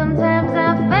Sometimes I feel